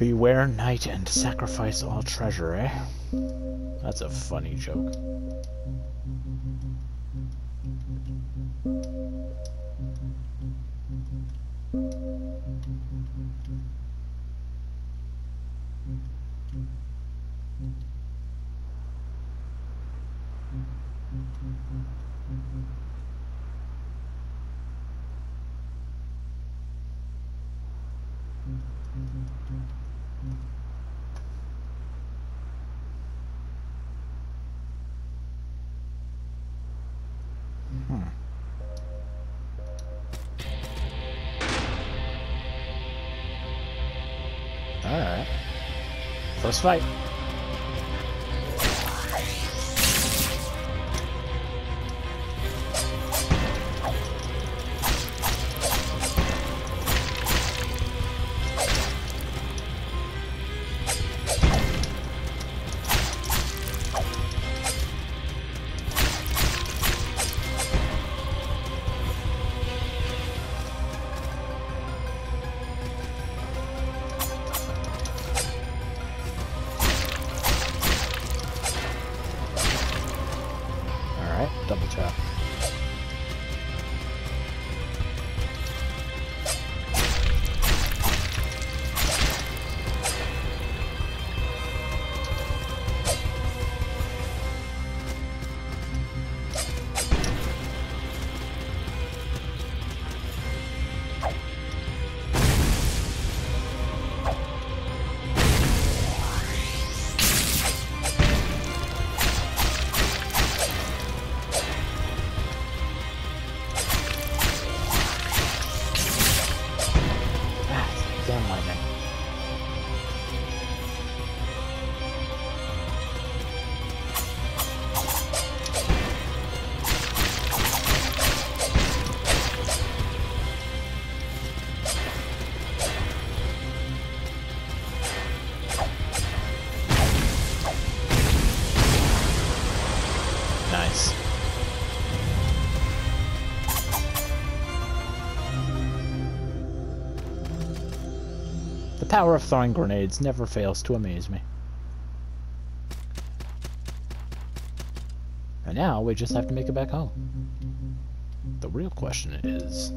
Beware night and sacrifice all treasure, eh? That's a funny joke. Hmm. Alright. First fight. Double tap. Power of throwing grenades never fails to amaze me. And now we just have to make it back home. The real question is...